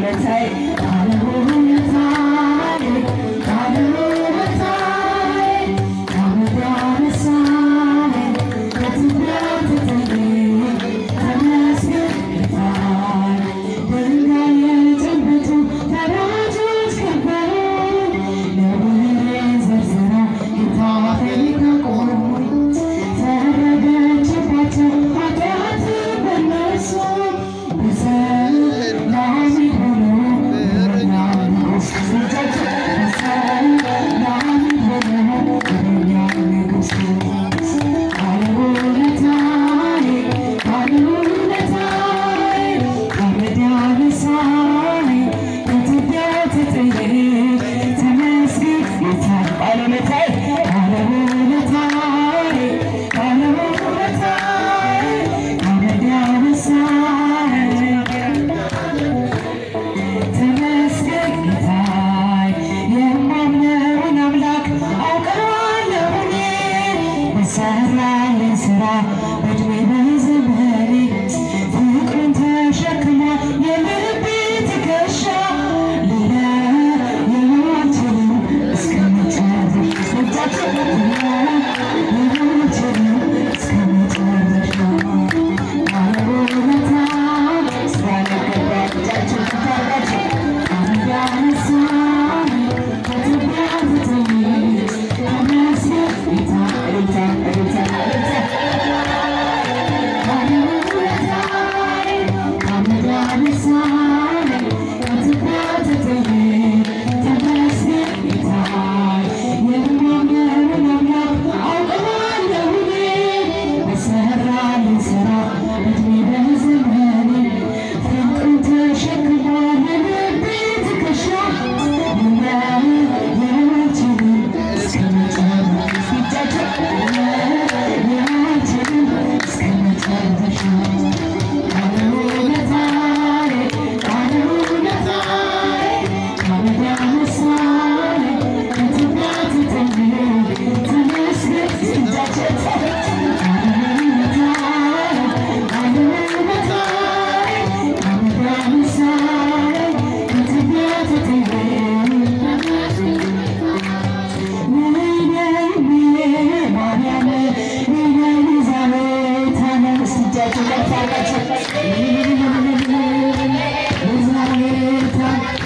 Peter Tate. desire. Thank